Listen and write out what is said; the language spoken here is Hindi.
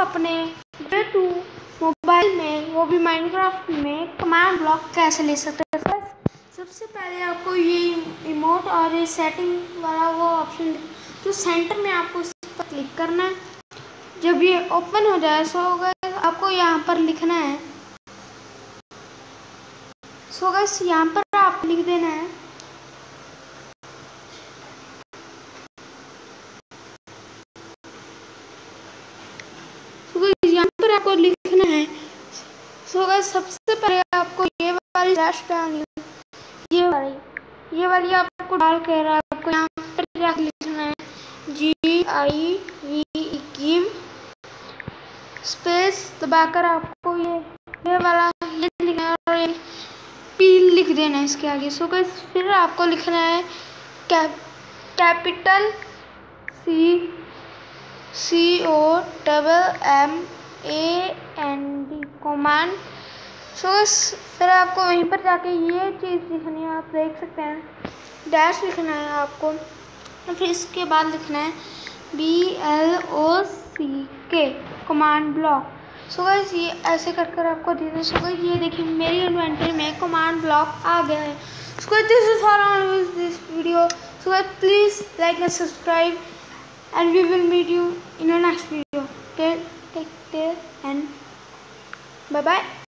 अपने टू मोबाइल में, वो भी माइनक्राफ्ट में कमांड ब्लॉक कैसे ले सकते हैं? फ़र्स्ट सबसे पहले आपको ये इमोट और ये सेटिंग वाला वो ऑप्शन तो सेंटर में आपको इस पर क्लिक करना है। जब ये ओपन हो जाए सो गए आपको यहाँ पर लिखना है। सो गैस यहाँ पर आप लिख देना है यहाँ पर आपको लिखना है। सो गैस सबसे पहले आपको ये वाली डैश पे आनी ये वाली। ये वाली आपको डाल कर आपको यहाँ पर लिखना है। G I V give space दबाकर आपको ये ये वाला ये लिखना है और ये पी लिख देना है इसके आगे। सो गैस फिर आपको लिखना है cap capital C C O double M A N D command so फिर आपको वहीं पर जाके ये चीज़ लिखनी है, आप देख सकते हैं। डैश लिखना है आपको। फिर इसके बाद लिखना है बी एल ओ सी के कमांड ब्लॉक सो गाइस ये ऐसे कर कर आपको दे दें। सो ये देखिए, मेरी इन्वेंटरी में कमांड ब्लॉक आ गया है। So this is for on this video so please like and subscribe and we will meet you in our next video. And bye bye.